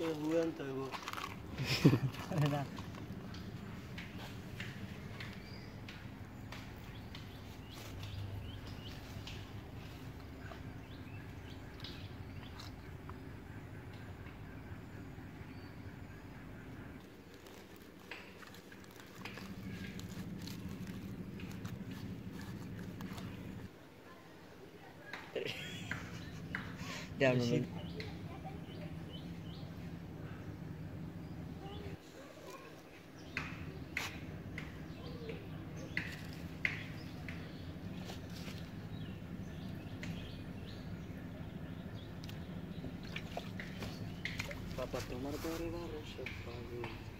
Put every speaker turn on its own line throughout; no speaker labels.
Yeah.
tuh papá, tomar por el barro, se pague.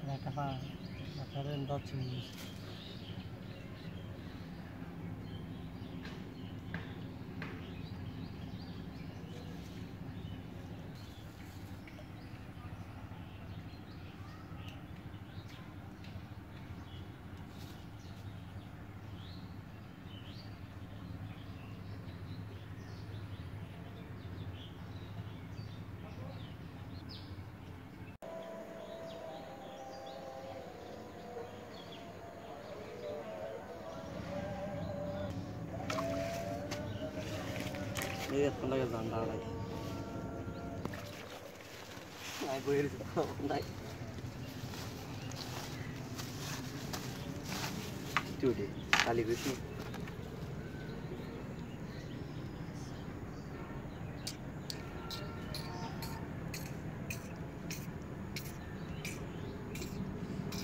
Terima kasih. Terima kasih.
ఎత్తుండగా దండాలి అయిపోయి ఉన్నాయి చూడు ఖాళీ కూర్చుని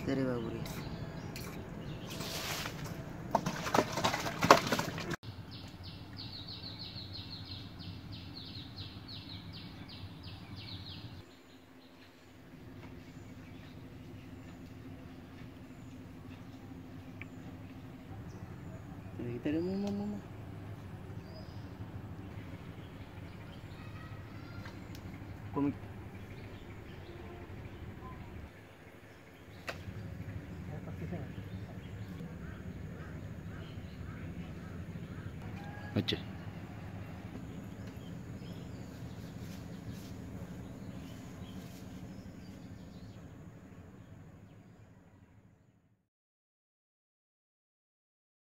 సరే బాబు いてるももももこの
अच्छा